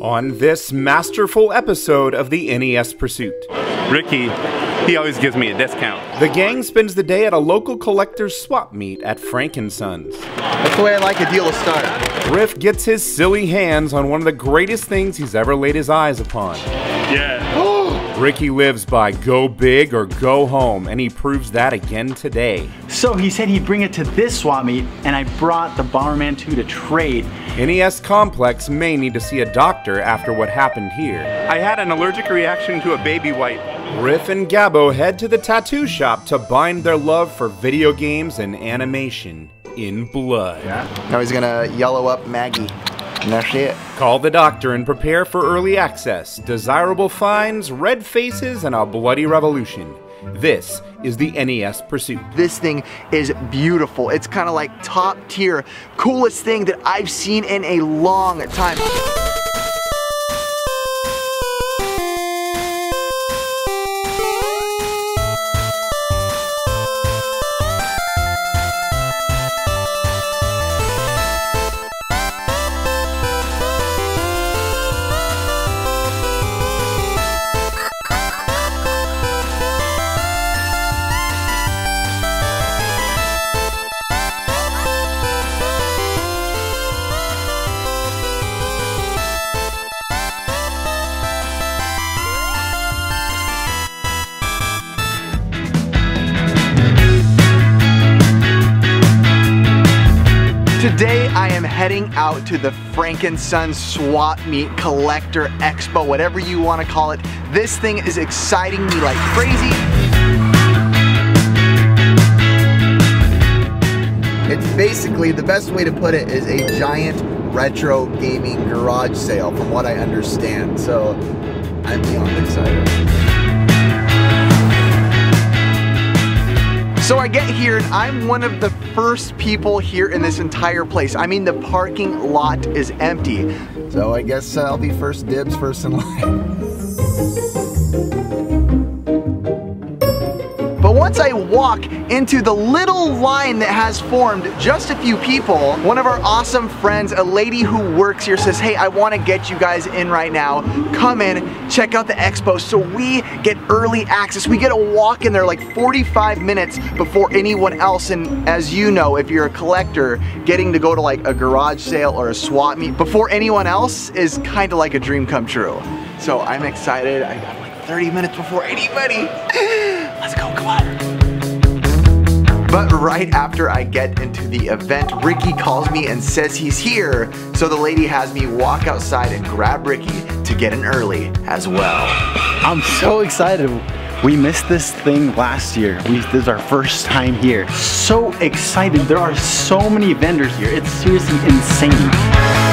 on this masterful episode of the NES Pursuit. Ricky, he always gives me a discount. The gang spends the day at a local collector's swap meet at Frankensons. That's the way I like a deal to start. Riff gets his silly hands on one of the greatest things he's ever laid his eyes upon. Yeah. Ricky lives by go big or go home, and he proves that again today. So he said he'd bring it to this swap meet, and I brought the Bomberman 2 to trade. NES Complex may need to see a doctor after what happened here. I had an allergic reaction to a baby wipe. Riff and Gabbo head to the tattoo shop to bind their love for video games and animation in blood. Now he's gonna yellow up Maggie. And that's it. Call the doctor and prepare for early access, desirable finds, red faces, and a bloody revolution. This is the NES Pursuit. This thing is beautiful. It's kind of like top tier, coolest thing that I've seen in a long time. Out to the Frankensons Swap Meet Collector Expo, whatever you want to call it. This thing is exciting me like crazy. It's basically, the best way to put it is a giant retro gaming garage sale from what I understand. So I'm beyond excited. So I get here and I'm one of the first people here in this entire place. I mean, the parking lot is empty. So I guess I'll be first dibs, first in line. walk into the little line that has formed, just a few people, one of our awesome friends, a lady who works here says, hey, I wanna get you guys in right now. Come in, check out the expo. So we get early access. We get a walk in there like 45 minutes before anyone else. And as you know, if you're a collector, getting to go to like a garage sale or a swap meet before anyone else is kind of like a dream come true. So I'm excited. I got like 30 minutes before anybody. Let's go, come on. But right after I get into the event, Ricky calls me and says he's here. So the lady has me walk outside and grab Ricky to get in early as well. I'm so excited. We missed this thing last year. We, this is our first time here. So excited. There are so many vendors here. It's seriously insane.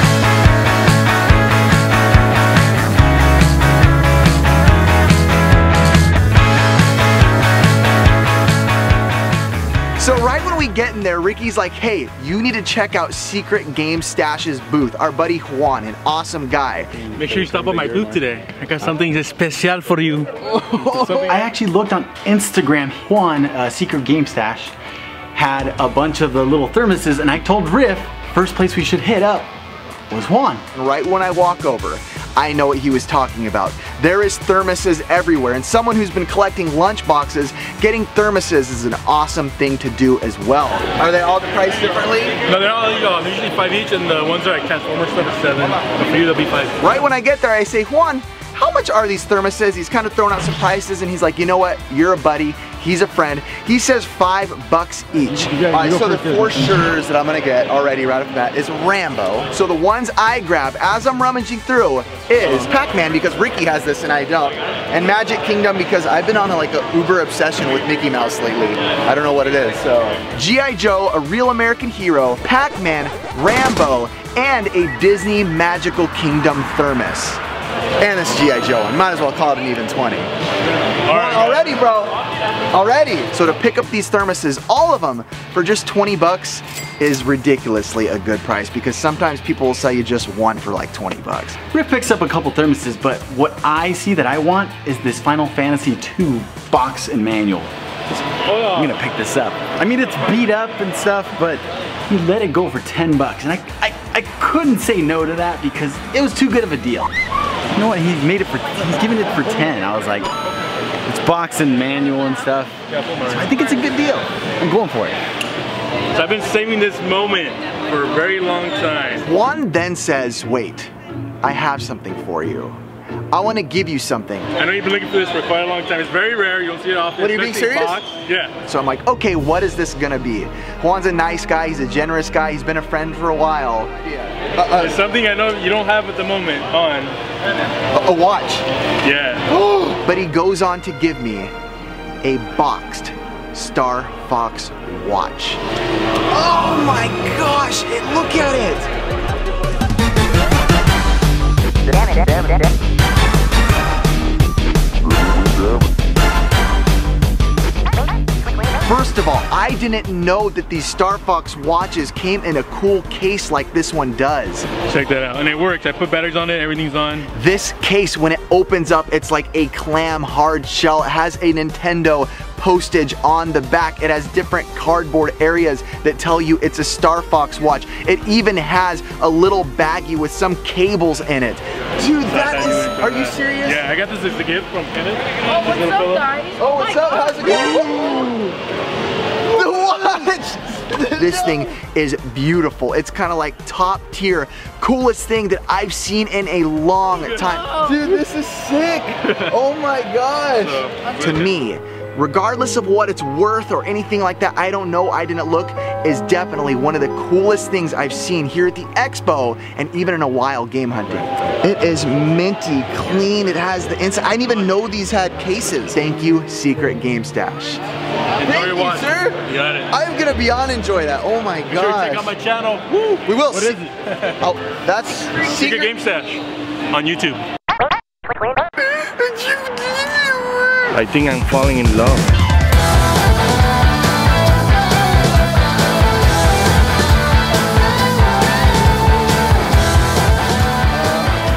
Right when we get in there, Ricky's like, hey, you need to check out Secret Game Stash's booth. Our buddy Juan, an awesome guy. Make sure you stop by my booth today. I got something special for you. I actually looked on Instagram. Juan, uh, Secret Game Stash, had a bunch of the little thermoses, and I told Riff, first place we should hit up was Juan. Right when I walk over, I know what he was talking about. There is thermoses everywhere, and someone who's been collecting lunch boxes, getting thermoses is an awesome thing to do as well. Are they all priced differently? No, they're all they're usually five each, and the ones that are like Transformer stuff are seven. But for you, they'll be five. Right when I get there, I say, Juan, how much are these thermoses? He's kind of throwing out some prices, and he's like, you know what? You're a buddy. He's a friend. He says five bucks each. Yeah, All right, you go so the four yeah. shirts that I'm gonna get already right off the bat is Rambo. So the ones I grab as I'm rummaging through is Pac-Man because Ricky has this and I don't, and Magic Kingdom because I've been on a, like a uber obsession with Mickey Mouse lately. I don't know what it is. So GI Joe, a real American hero, Pac-Man, Rambo, and a Disney Magical Kingdom thermos. And this GI Joe. I might as well call it an even 20. All right, Already, bro. Already. So to pick up these thermoses, all of them, for just 20 bucks is ridiculously a good price because sometimes people will sell you just one for like 20 bucks. Riff picks up a couple thermoses, but what I see that I want is this Final Fantasy II box and manual. I'm gonna pick this up. I mean, it's beat up and stuff, but he let it go for 10 bucks. And I, I, I couldn't say no to that because it was too good of a deal. You know what, he made it for, he's giving it for 10. I was like, it's box and manual and stuff. So I think it's a good deal. I'm going for it. So I've been saving this moment for a very long time. Juan then says, wait, I have something for you. I want to give you something. I know you've been looking for this for quite a long time. It's very rare. You don't see it often. What, are you being especially serious? box. Yeah. So I'm like, okay, what is this gonna be? Juan's a nice guy, he's a generous guy, he's been a friend for a while. Uh, It's something I know you don't have at the moment on. a, a watch. Yeah. But he goes on to give me a boxed Star Fox watch. Oh my gosh, it, look at it! First of all, I didn't know that these Star Fox watches came in a cool case like this one does. Check that out. And it works. I put batteries on it. Everything's on. This case, when it opens up, it's like a clam hard shell. It has a Nintendo postage on the back. It has different cardboard areas that tell you it's a Star Fox watch. It even has a little baggie with some cables in it. Dude, that is, are you serious? Yeah, I got this as a gift from Kenneth. Oh, what's up, guys? Oh, what's up? How's it going? The watch! This thing is beautiful. It's kind of like top tier, coolest thing that I've seen in a long time. Oh. Dude, this is sick. Oh my gosh. To me, regardless of what it's worth or anything like that, I don't know, I didn't look, is definitely one of the coolest things I've seen here at the expo and even in a while game hunting. It is minty, clean, it has the inside. I didn't even know these had cases. Thank you, Secret Game Stash. Enjoy Thank you, sir. You got it. I'm gonna be on enjoy that. Oh my god. sure check out my channel. We will. What is it? Oh, that's Secret Game Stash on YouTube. I think I'm falling in love.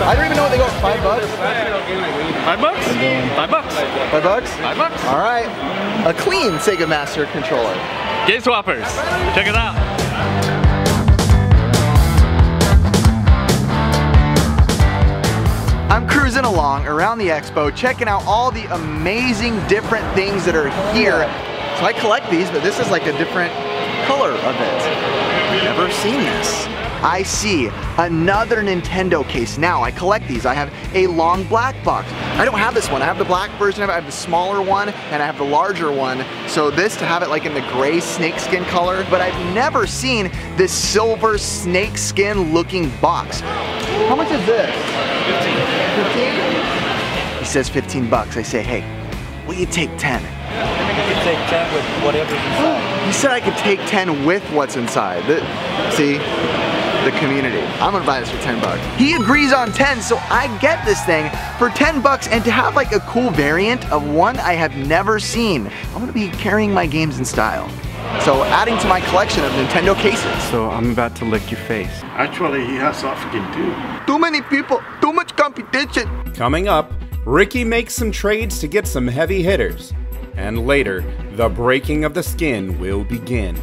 I don't even know what they go. Five bucks. Five bucks? Five bucks. Five bucks. Five bucks. All right. A clean Sega Master controller. Game Swappers. Check it out. I'm cruising along around the expo, checking out all the amazing different things that are here. So I collect these, but this is like a different color of it. Never seen this. I see another Nintendo case. Now I collect these. I have a long black box. I don't have this one. I have the black version of it. I have the smaller one and I have the larger one. So this to have it like in the gray snakeskin color, but I've never seen this silver snakeskin looking box. How much is this? 15? He says 15 bucks. I say, hey, will you take 10? You can take 10 with whatever's inside. He said I could take 10 with what's inside. The- see? The community. I'm gonna buy this for 10 bucks. He agrees on 10, so I get this thing for 10 bucks and to have like a cool variant of one I have never seen. I'm gonna be carrying my games in style. So adding to my collection of Nintendo cases. So I'm about to lick your face. Actually, he has African too. Too many people, too much competition. Coming up, Ricky makes some trades to get some heavy hitters. And later, the breaking of the skin will begin.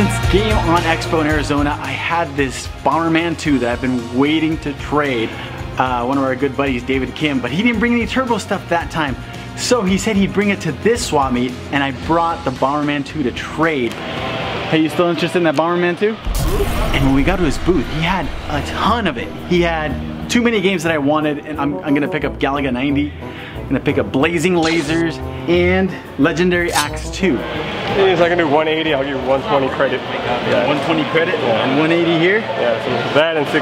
Since Game On Expo in Arizona, I had this Bomberman 2 that I've been waiting to trade. Uh, one of our good buddies, David Kim, but he didn't bring any turbo stuff that time. So he said he'd bring it to this swap meet, and I brought the Bomberman 2 to trade. Hey, you still interested in that Bomberman 2? And when we got to his booth, he had a ton of it. He had too many games that I wanted, and I'm, I'm gonna pick up Galaga 90. I'm gonna pick up Blazing Lasers and Legendary Axe 2. Yes, I can do 180. I'll give you 120 credit. Yeah, 120 credit and 180 here. yeah so that and 60.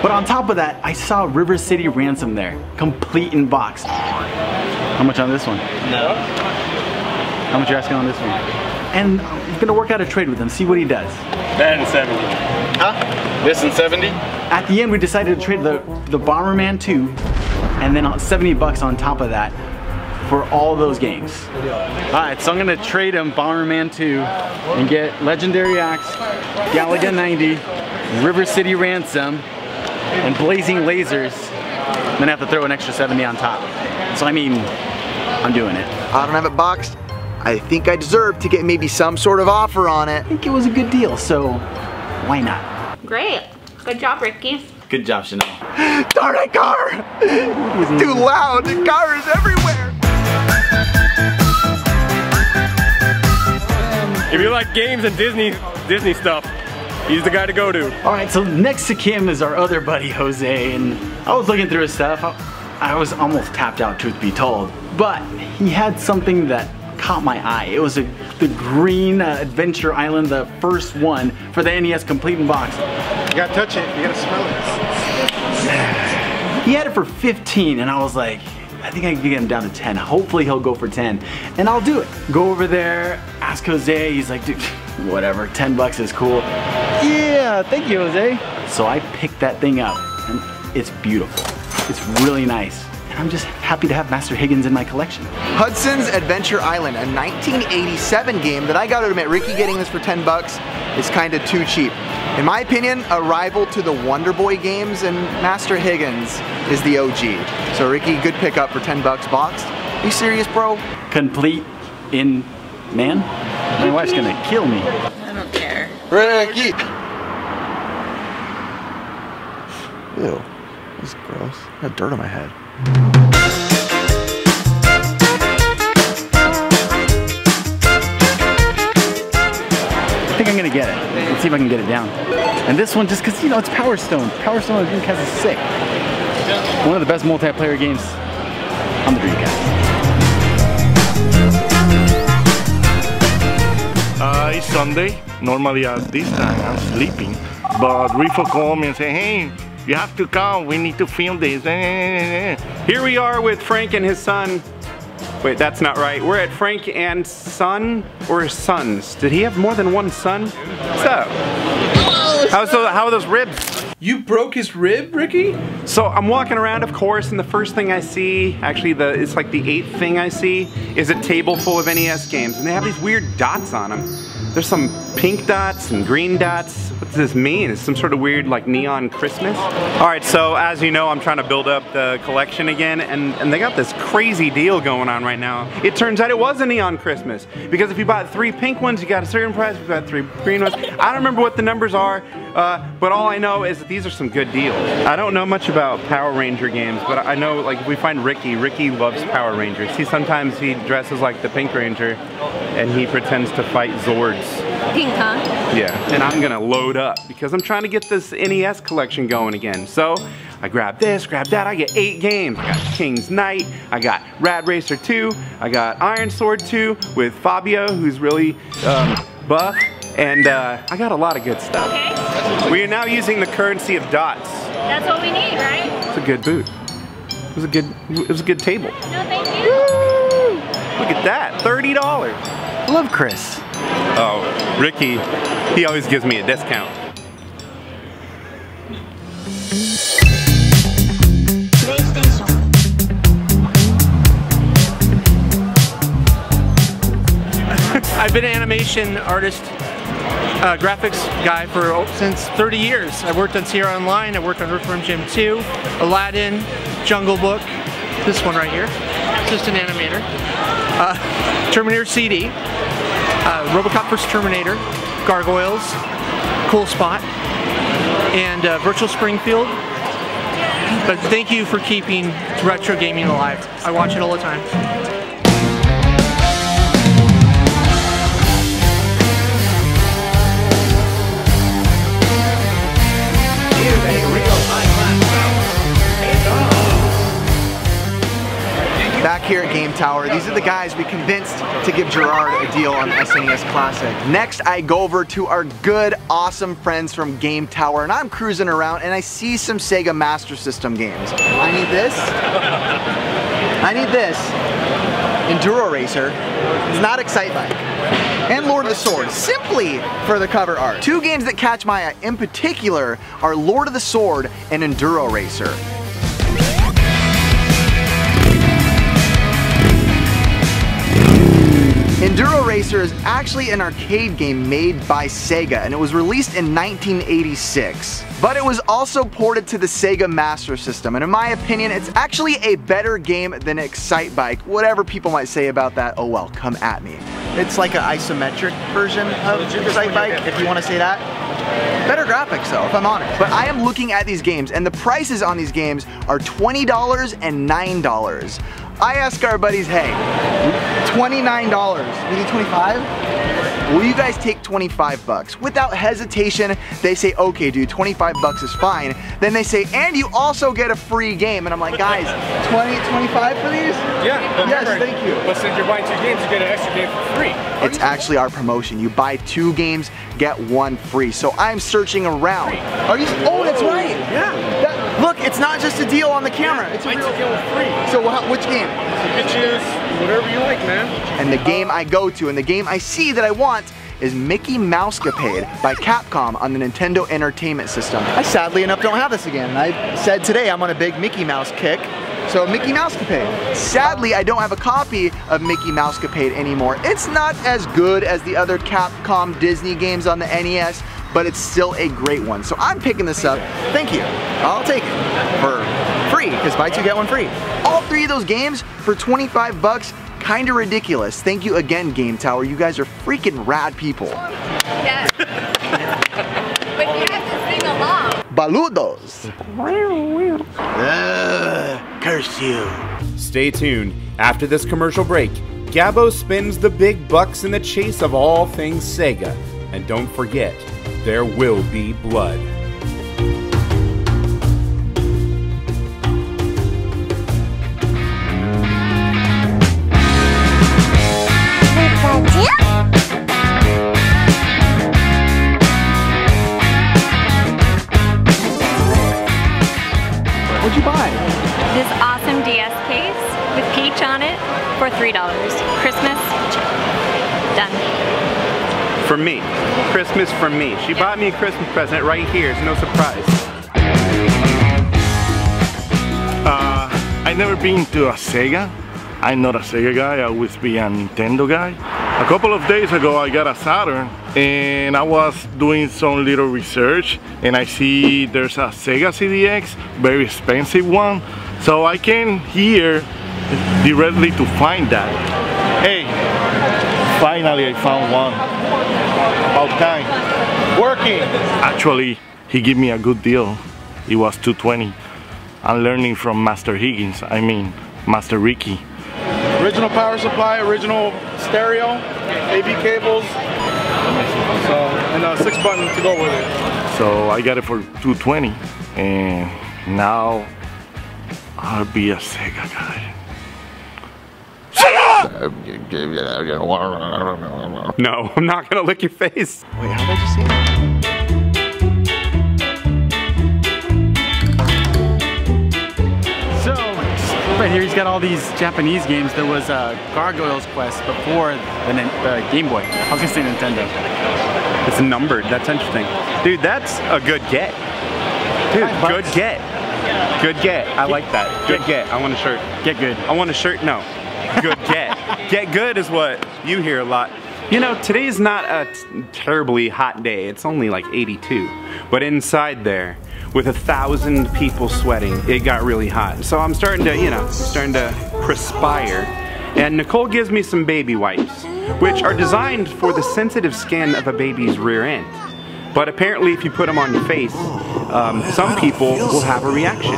But on top of that, I saw River City Ransom there, complete in box. How much on this one? No. How much you asking on this one? And I'm gonna work out a trade with him, see what he does. That and 70. Huh? This and 70? At the end, we decided to trade the, the Bomberman 2 and then 70 bucks on top of that for all those games. All right, so I'm gonna trade him Bomberman 2 and get Legendary Axe, Galaga 90, River City Ransom, and Blazing Lasers. Then I have to throw an extra 70 on top. So I mean, I'm doing it. I don't have it boxed. I think I deserve to get maybe some sort of offer on it. I think it was a good deal, so why not? Great. Good job, Ricky. Good job, Chanel. Darn it, car! It's too loud. The car is everywhere. If you like games and Disney Disney stuff, he's the guy to go to. All right, so next to Kim is our other buddy, Jose, and I was looking through his stuff. I, I was almost tapped out, truth be told, but he had something that caught my eye. It was a, the Green uh, Adventure Island, the first one for the NES Complete in Box. You gotta touch it. You gotta smell it. He had it for 15 and I was like, I think I can get him down to 10. Hopefully he'll go for 10 and I'll do it. Go over there, ask Jose. He's like, dude, whatever, 10 bucks is cool. Yeah, thank you, Jose. So I picked that thing up and it's beautiful. It's really nice. And I'm just happy to have Master Higgins in my collection. Hudson's Adventure Island, a 1987 game that I gotta admit, Ricky getting this for 10 bucks is kind of too cheap. In my opinion, a rival to the Wonder Boy games and Master Higgins is the OG. So Ricky, good pickup for 10 bucks boxed. Are you serious, bro? Complete in man? My wife's gonna kill me. I don't care. Ricky! Ew, that's gross. I have dirt on my head. Let's see if I can get it down. And this one, just cause you know, it's Power Stone. Power Stone on the Dreamcast is sick. One of the best multiplayer games on the Dreamcast. Uh, it's Sunday. Normally at this time I'm sleeping. But Rifa called me and said, hey, you have to come. We need to film this. Here we are with Frank and his son. Wait, that's not right. We're at Frank and son or sons. Did he have more than one son? What's up? How's how are those ribs? You broke his rib, Ricky? So I'm walking around, of course, and the first thing I see, actually, the it's like the eighth thing I see, is a table full of NES games, and they have these weird dots on them. There's some pink dots and green dots. What does this mean? Is some sort of weird like neon Christmas? All right, so as you know, I'm trying to build up the collection again, and, and they got this crazy deal going on right now. It turns out it was a neon Christmas, because if you bought three pink ones, you got a certain price, if you bought three green ones. I don't remember what the numbers are, uh, but all I know is that these are some good deals. I don't know much about Power Ranger games, but I know like if we find Ricky, Ricky loves Power Rangers. He sometimes he dresses like the Pink Ranger and he pretends to fight Zords. Pink, huh? Yeah, and I'm gonna load up because I'm trying to get this NES collection going again. So I grab this, grab that, I get eight games. I got King's Knight, I got Rad Racer 2, I got Iron Sword 2 with Fabio, who's really um, buff, and uh, I got a lot of good stuff. Okay. We are now using the currency of dots. That's what we need, right? It's a good boot. It was a good, it was a good table. No, thank you. Woo! Look at that, $30. I love Chris. Oh, Ricky, he always gives me a discount. I've been an animation artist, uh, graphics guy for oh, since 30 years. I worked on Sierra Online, I worked on Earthworm Jim 2, Aladdin, Jungle Book, this one right here, just an animator, uh, Terminator CD, uh, Robocop vs. Terminator, Gargoyles, Cool Spot, and uh, Virtual Springfield. But thank you for keeping retro gaming alive. I watch it all the time. Here at Game Tower, these are the guys we convinced to give Gerard a deal on SNES Classic. Next, I go over to our good, awesome friends from Game Tower, and I'm cruising around and I see some Sega Master System games. I need this. I need this. Enduro Racer. It's not Excite Bike. And Lord of the Sword, simply for the cover art. Two games that catch my eye in particular are Lord of the Sword and Enduro Racer. Racer is actually an arcade game made by Sega and it was released in 1986. But it was also ported to the Sega Master System and in my opinion it's actually a better game than Excite Bike. Whatever people might say about that, oh well, come at me. It's like an isometric version of Excite Bike, if you want to say that. Better graphics though, if I'm honest. But I am looking at these games and the prices on these games are $20 and $9. I ask our buddies, hey, $29, maybe 25? Will you guys take 25 bucks? Without hesitation, they say, okay dude, 25 bucks is fine. Then they say, and you also get a free game. And I'm like, guys, 20, 25 for these? Yeah, Yes, remember, thank you. But since you're buying two games, you get an extra game for free. It's actually our promotion. You buy two games, get one free. So I'm searching around. Are you? Oh, that's right. Yeah. Look, it's not just a deal on the camera. It's a real. deal free. So which game? You can choose whatever you like, man. And the game I go to and the game I see that I want is Mickey Mousecapade by Capcom on the Nintendo Entertainment System. I sadly enough don't have this again. I said today I'm on a big Mickey Mouse kick. So Mickey Mousecapade. Sadly, I don't have a copy of Mickey Mousecapade anymore. It's not as good as the other Capcom Disney games on the NES, but it's still a great one. So I'm picking this up. Thank you. I'll take it for free, because buy two, get one free. All three of those games for 25 bucks, kinda ridiculous. Thank you again, Game Tower. You guys are freaking rad people. Yeah. but you have to sing along. Baludos. Ugh, curse you. Stay tuned. After this commercial break, Gabbo spins the big bucks in the chase of all things Sega. And don't forget, there will be blood. Christmas for me. She bought me a Christmas present right here. It's no surprise. Uh, I never been to a Sega. I'm not a Sega guy, I always be a Nintendo guy. A couple of days ago I got a Saturn and I was doing some little research and I see there's a Sega CDX, very expensive one. So I came here directly to find that. Hey, finally I found one. About time. Working. Actually, he gave me a good deal. It was 220. I'm learning from Master Higgins, I mean, Master Ricky. Original power supply, original stereo, AV cables. So, and a six button to go with it. So I got it for 220 and now I'll be a Sega guy. No, I'm not gonna lick your face. Wait, how did I just say that? So, right here he's got all these Japanese games. There was uh, Gargoyles Quest before the, the Game Boy. I was gonna say Nintendo. It's numbered. That's interesting. Dude, that's a good get. Dude, Five good bucks. get. Good get. I like that. Good get. I want a shirt. Get good. I want a shirt. No. Good get. Get good is what you hear a lot. You know, today's not a terribly hot day. It's only like 82. But inside there, with a thousand people sweating, it got really hot. So I'm starting to, you know, starting to perspire. And Nicole gives me some baby wipes, which are designed for the sensitive skin of a baby's rear end. But apparently, if you put them on your face, um, some people will have a reaction.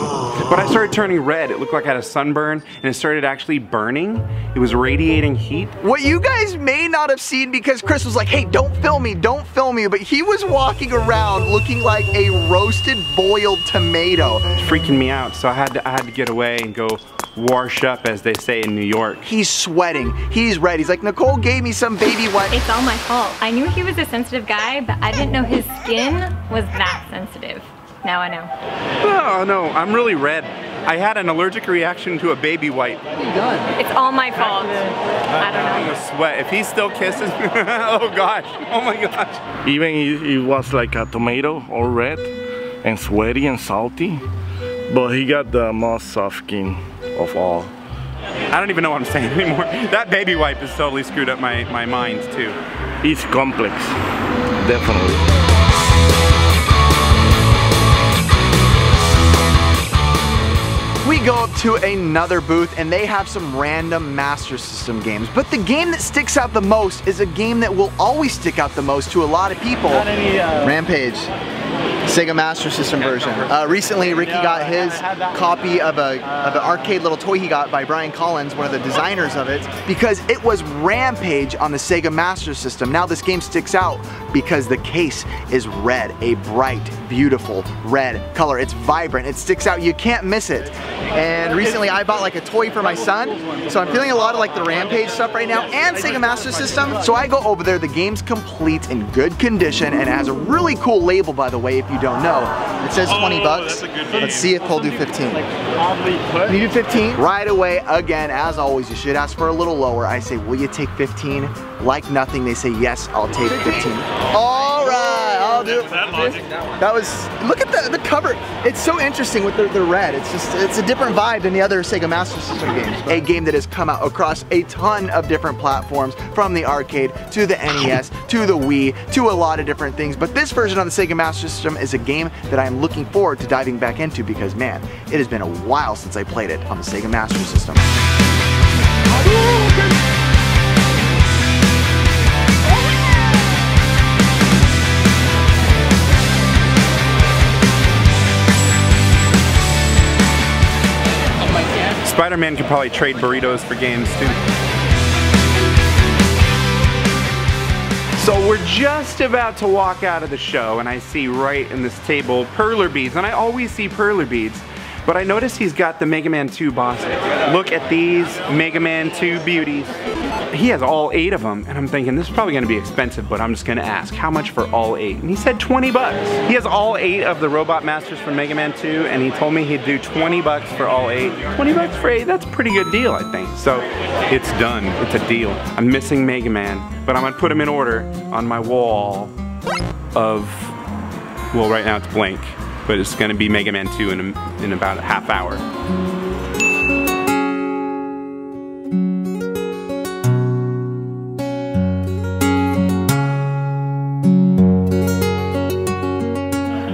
But I started turning red. It looked like I had a sunburn, and it started actually burning. It was radiating heat. What you guys may not have seen because Chris was like, hey, don't film me, don't film me, but he was walking around looking like a roasted boiled tomato. It's freaking me out. So I had to, I had to get away and go wash up, as they say in New York. He's sweating, he's red. He's like, Nicole gave me some baby wipes. It's all my fault. I knew he was a sensitive guy, but I didn't know his skin was that sensitive. Now I know. Oh no, I'm really red. I had an allergic reaction to a baby wipe. It's all my fault. I don't I'm know. gonna sweat. If he still kisses, oh gosh, oh my gosh. Even it, it was like a tomato, all red and sweaty and salty, but he got the most soft skin of all. I don't even know what I'm saying anymore. That baby wipe has totally screwed up my, my mind too. It's complex, definitely. We go up to another booth and they have some random Master System games. But the game that sticks out the most is a game that will always stick out the most to a lot of people. Any, uh, Rampage. Sega Master System version. Uh, recently, Ricky got his copy of a of an arcade little toy he got by Brian Collins, one of the designers of it, because it was Rampage on the Sega Master System. Now this game sticks out because the case is red, a bright, beautiful red color. It's vibrant, it sticks out, you can't miss it. And recently I bought like a toy for my son, so I'm feeling a lot of like the Rampage stuff right now and Sega Master System. So I go over there, the game's complete in good condition and has a really cool label by the way if you don't know. It says 20 bucks. Let's see if he'll do 15. Can you do 15? Right away, again, as always, you should ask for a little lower. I say, will you take 15? Like nothing, they say, yes, I'll take 15. All right, oh, I'll do it. That was, look at the, the cover. It's so interesting with the, the red. It's just, it's a different vibe than the other Sega Master System games. A game that has come out across a ton of different platforms, from the arcade to the NES to the Wii to a lot of different things. But this version on the Sega Master System is a game that I'm looking forward to diving back into because man, it has been a while since I played it on the Sega Master System. Spider-Man could probably trade burritos for games too. So we're just about to walk out of the show and I see right in this table perler beads and I always see perler beads but I noticed he's got the Mega Man 2 boss. Look at these Mega Man 2 beauties. He has all eight of them and I'm thinking this is probably gonna be expensive but I'm just gonna ask how much for all eight and he said 20 bucks. He has all eight of the Robot Masters from Mega Man 2 and he told me he'd do 20 bucks for all eight. 20 bucks for eight, that's a pretty good deal I think. So it's done, it's a deal. I'm missing Mega Man but I'm gonna put him in order on my wall of, well right now it's blank, but it's gonna be Mega Man 2 in, a, in about a half hour.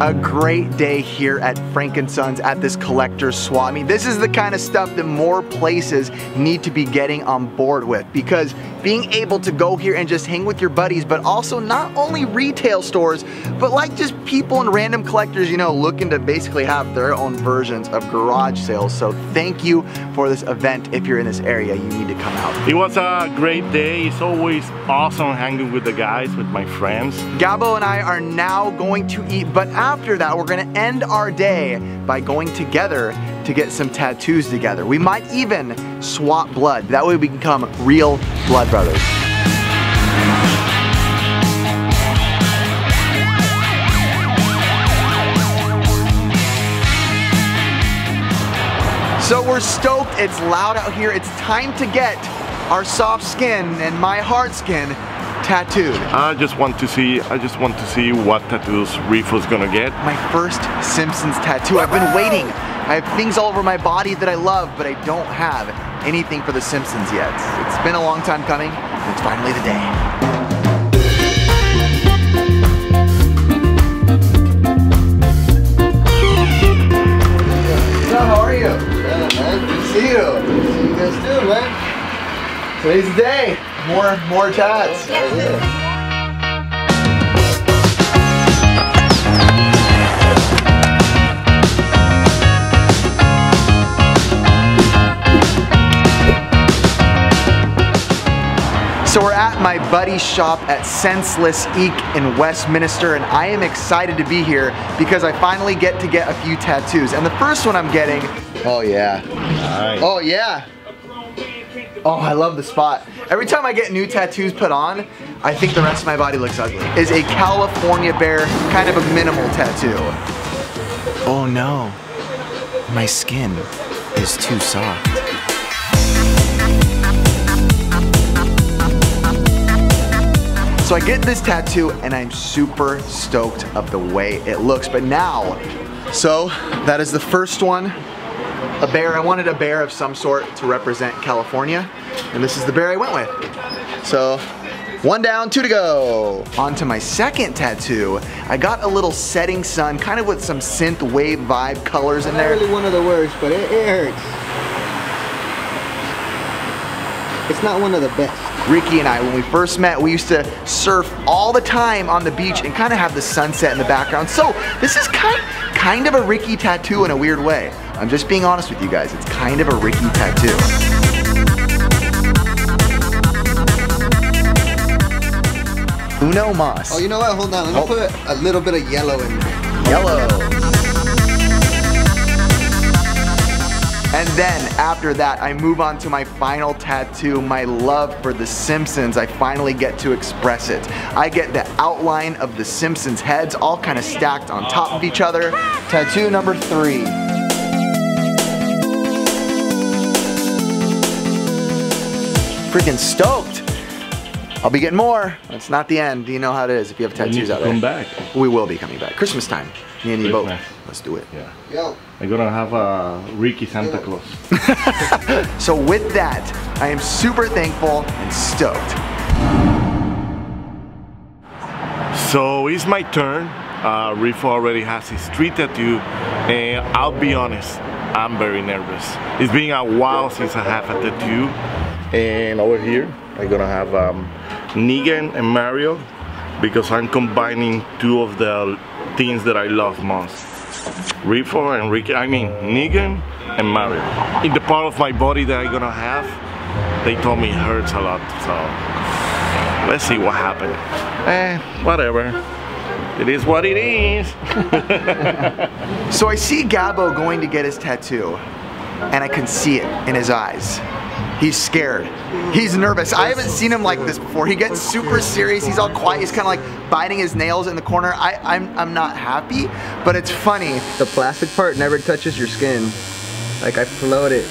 A great day here at Frankensons at this collector's swap meet. This is the kind of stuff that more places need to be getting on board with because being able to go here and just hang with your buddies, but also not only retail stores, but like just people and random collectors, you know, looking to basically have their own versions of garage sales. So thank you for this event. If you're in this area, you need to come out. It was a great day. It's always awesome hanging with the guys, with my friends. Gabbo and I are now going to eat, but after that, we're gonna end our day by going together to get some tattoos together. We might even swap blood. That way we can become real blood brothers. So we're stoked, it's loud out here. It's time to get our soft skin and my hard skin tattooed. I just want to see, I just want to see what tattoos Rifo's gonna get. My first Simpsons tattoo. I've been waiting. I have things all over my body that I love, but I don't have anything for the Simpsons yet. It's been a long time coming. It's finally the day. So how are you? Yeah, man. Good to see you. See you guys too, man. Today's the day. More, more tats. So we're at my buddy's shop at Senseless Ink in Westminster and I am excited to be here because I finally get to get a few tattoos. And the first one I'm getting, oh yeah. Oh yeah. Oh, I love the spot. Every time I get new tattoos put on, I think the rest of my body looks ugly. Is a California bear, kind of a minimal tattoo. Oh no, my skin is too soft. So I get this tattoo and I'm super stoked of the way it looks. But now, so that is the first one. A bear. I wanted a bear of some sort to represent California, and this is the bear I went with. So, one down, two to go. On to my second tattoo. I got a little setting sun, kind of with some synth wave vibe colors in Not there. really one of the worst, but it, it hurts. It's not one of the best. Ricky and I, when we first met, we used to surf all the time on the beach and kind of have the sunset in the background. So this is kind, kind of a Ricky tattoo in a weird way. I'm just being honest with you guys. It's kind of a Ricky tattoo. Uno Mas. Oh, you know what? Hold on. Let me Oh. put a little bit of yellow in there. Yellow. And then after that, I move on to my final tattoo, my love for The Simpsons. I finally get to express it. I get the outline of The Simpsons heads all kind of stacked on top of each other. Tattoo number three. Freaking stoked. I'll be getting more. It's not the end. You know how it is if you have tattoos to out there. come back. We will be coming back. Christmas time. Me and you both. Let's do it. Yeah. Yo. I'm gonna have a Ricky Santa Claus. So with that, I am super thankful and stoked. So it's my turn. Uh, Riff already has his street tattoo, and I'll be honest, I'm very nervous. It's been a while since I have a tattoo, and over here I'm gonna have um, Negan and Mario because I'm combining two of the things that I love most. Riffo and Ricky, I mean Negan and Mario. In the part of my body that I'm gonna have, they told me it hurts a lot, so let's see what happened. Eh, whatever. It is what it is. So I see Gabbo going to get his tattoo, and I can see it in his eyes. He's scared. He's nervous. I haven't seen him like this before. He gets super serious. He's all quiet. He's kind of like biting his nails in the corner. I, I'm, I'm not happy, but it's funny. The plastic part never touches your skin. Like I float it.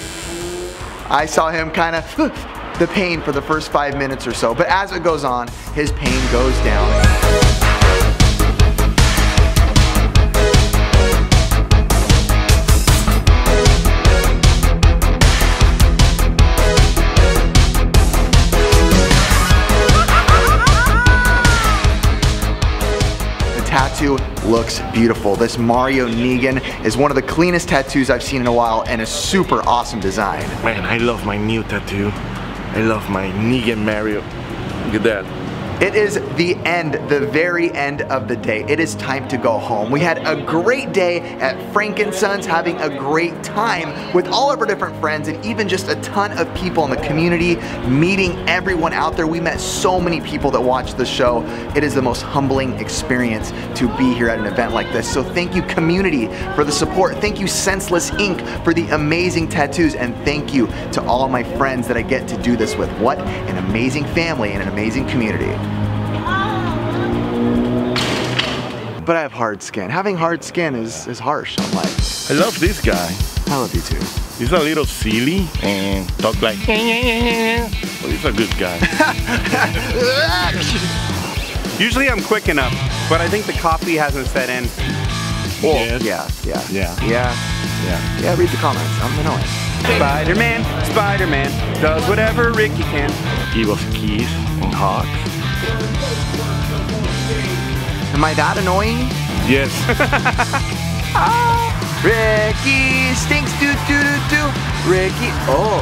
I saw him kind of the pain for the first five minutes or so, but as it goes on, his pain goes down. Looks beautiful. This Mario Negan is one of the cleanest tattoos I've seen in a while and a super awesome design. Man, I love my new tattoo. I love my Negan Mario. Look at that. It is the end, the very end of the day. It is time to go home. We had a great day at Frankensons, having a great time with all of our different friends and even just a ton of people in the community, meeting everyone out there. We met so many people that watched the show. It is the most humbling experience to be here at an event like this. So thank you community for the support. Thank you Senseless Ink. for the amazing tattoos and thank you to all my friends that I get to do this with. What an amazing family and an amazing community. But I have hard skin. Having hard skin is, is harsh on life. I love this guy. I love you too. He's a little silly and talk like but he's a good guy. Usually I'm quick enough, but I think the coffee hasn't set in. Yes. Yeah, yeah. Yeah. Yeah. Yeah. Yeah, read the comments. I'm annoying. Spider-Man, Spider-Man, does whatever Ricky can. Give us keys and hugs. Am I that annoying? Yes. Ah, Ricky stinks doo doo doo doo. Ricky. Oh,